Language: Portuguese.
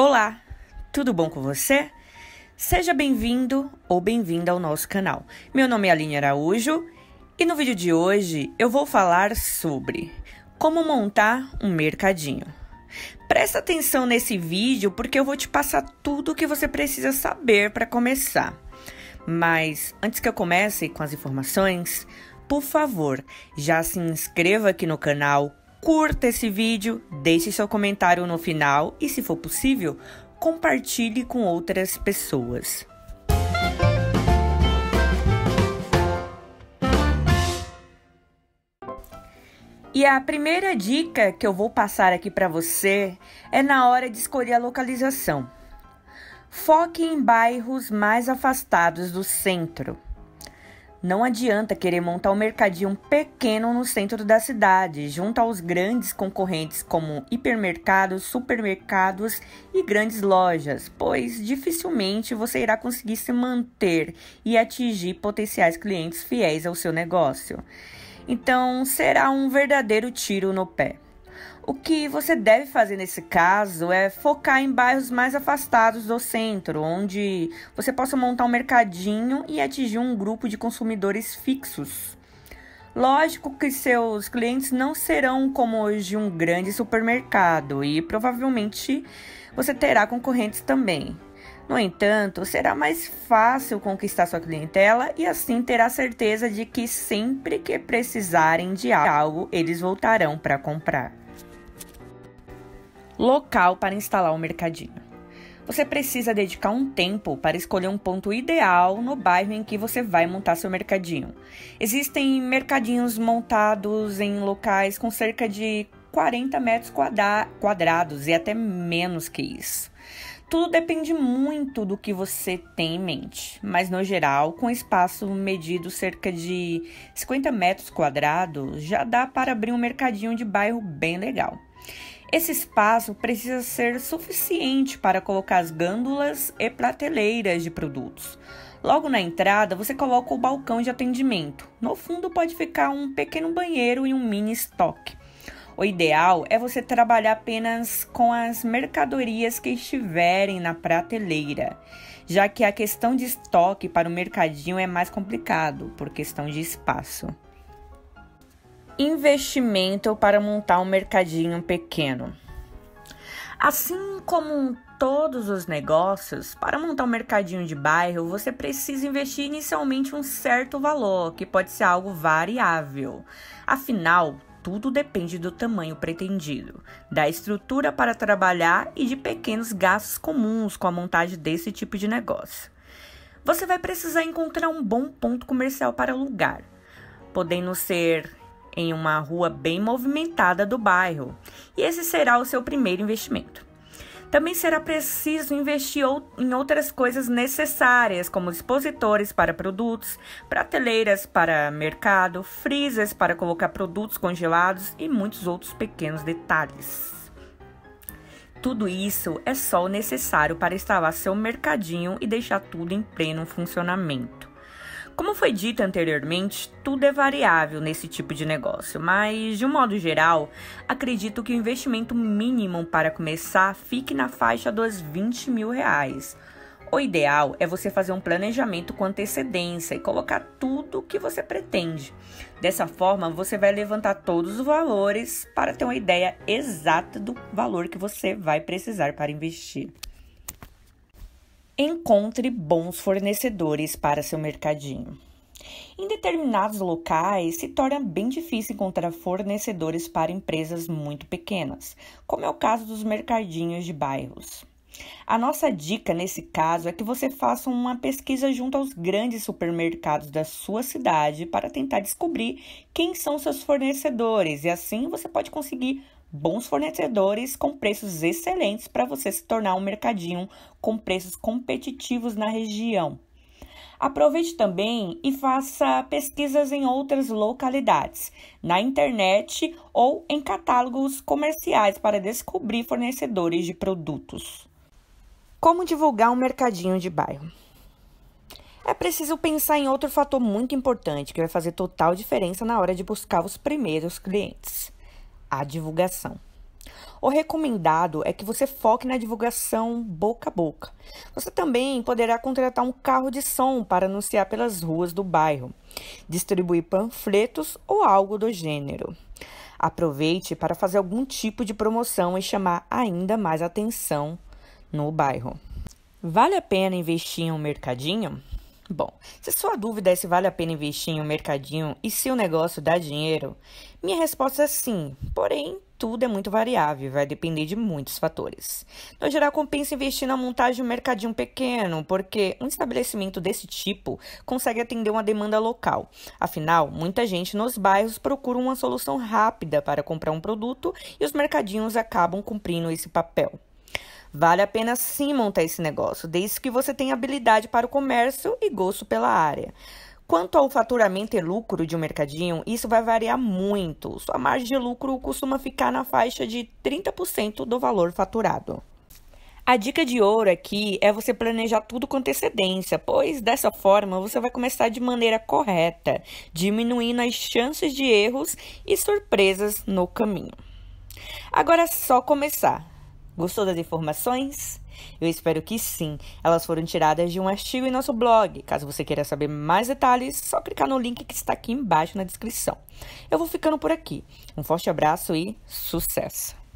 Olá, tudo bom com você? Seja bem-vindo ou bem-vinda ao nosso canal. Meu nome é Aline Araújo e no vídeo de hoje eu vou falar sobre como montar um mercadinho. Presta atenção nesse vídeo porque eu vou te passar tudo o que você precisa saber para começar. Mas antes que eu comece com as informações, por favor, já se inscreva aqui no canal, curta esse vídeo, deixe seu comentário no final e, se for possível, compartilhe com outras pessoas. E a primeira dica que eu vou passar aqui para você é na hora de escolher a localização. Foque em bairros mais afastados do centro. Não adianta querer montar um mercadinho pequeno no centro da cidade, junto aos grandes concorrentes como hipermercados, supermercados e grandes lojas, pois dificilmente você irá conseguir se manter e atingir potenciais clientes fiéis ao seu negócio. Então, será um verdadeiro tiro no pé. O que você deve fazer nesse caso é focar em bairros mais afastados do centro, onde você possa montar um mercadinho e atingir um grupo de consumidores fixos. Lógico que seus clientes não serão como hoje um grande supermercado e provavelmente você terá concorrentes também. No entanto, será mais fácil conquistar sua clientela e assim terá certeza de que sempre que precisarem de algo, eles voltarão para comprar. Local para instalar o mercadinho. Você precisa dedicar um tempo para escolher um ponto ideal no bairro em que você vai montar seu mercadinho. Existem mercadinhos montados em locais com cerca de 40 metros quadrados e até menos que isso. Tudo depende muito do que você tem em mente, mas no geral, com espaço medido cerca de 50 metros quadrados, já dá para abrir um mercadinho de bairro bem legal. Esse espaço precisa ser suficiente para colocar as gândulas e prateleiras de produtos. Logo na entrada, você coloca o balcão de atendimento. No fundo, pode ficar um pequeno banheiro e um mini estoque. O ideal é você trabalhar apenas com as mercadorias que estiverem na prateleira, já que a questão de estoque para o mercadinho é mais complicado por questão de espaço. Investimento para montar um mercadinho pequeno. Assim como todos os negócios, para montar um mercadinho de bairro, você precisa investir inicialmente um certo valor, que pode ser algo variável. Afinal, tudo depende do tamanho pretendido, da estrutura para trabalhar e de pequenos gastos comuns com a montagem desse tipo de negócio. Você vai precisar encontrar um bom ponto comercial para alugar, podendo ser em uma rua bem movimentada do bairro, e esse será o seu primeiro investimento. Também será preciso investir em outras coisas necessárias, como expositores para produtos, prateleiras para mercado, freezers para colocar produtos congelados e muitos outros pequenos detalhes. Tudo isso é só o necessário para instalar seu mercadinho e deixar tudo em pleno funcionamento. Como foi dito anteriormente, tudo é variável nesse tipo de negócio, mas de um modo geral, acredito que o investimento mínimo para começar fique na faixa dos 20 mil reais. O ideal é você fazer um planejamento com antecedência e colocar tudo o que você pretende. Dessa forma, você vai levantar todos os valores para ter uma ideia exata do valor que você vai precisar para investir. Encontre bons fornecedores para seu mercadinho. Em determinados locais, se torna bem difícil encontrar fornecedores para empresas muito pequenas, como é o caso dos mercadinhos de bairros. A nossa dica nesse caso é que você faça uma pesquisa junto aos grandes supermercados da sua cidade para tentar descobrir quem são seus fornecedores e assim você pode conseguir bons fornecedores com preços excelentes para você se tornar um mercadinho com preços competitivos na região. Aproveite também e faça pesquisas em outras localidades, na internet ou em catálogos comerciais para descobrir fornecedores de produtos. Como divulgar um mercadinho de bairro? É preciso pensar em outro fator muito importante que vai fazer total diferença na hora de buscar os primeiros clientes a divulgação. O recomendado é que você foque na divulgação boca a boca. Você também poderá contratar um carro de som para anunciar pelas ruas do bairro, distribuir panfletos ou algo do gênero. Aproveite para fazer algum tipo de promoção e chamar ainda mais atenção no bairro. Vale a pena investir em um mercadinho? Bom, se sua dúvida é se vale a pena investir em um mercadinho e se o negócio dá dinheiro, minha resposta é sim, porém tudo é muito variável, vai depender de muitos fatores. No geral, compensa investir na montagem de um mercadinho pequeno, porque um estabelecimento desse tipo consegue atender uma demanda local. Afinal, muita gente nos bairros procura uma solução rápida para comprar um produto e os mercadinhos acabam cumprindo esse papel. Vale a pena sim montar esse negócio, desde que você tenha habilidade para o comércio e gosto pela área. Quanto ao faturamento e lucro de um mercadinho, isso vai variar muito. Sua margem de lucro costuma ficar na faixa de 30% do valor faturado. A dica de ouro aqui é você planejar tudo com antecedência, pois dessa forma você vai começar de maneira correta, diminuindo as chances de erros e surpresas no caminho. Agora é só começar. Gostou das informações? Eu espero que sim. Elas foram tiradas de um artigo em nosso blog. Caso você queira saber mais detalhes, só clicar no link que está aqui embaixo na descrição. Eu vou ficando por aqui. Um forte abraço e sucesso!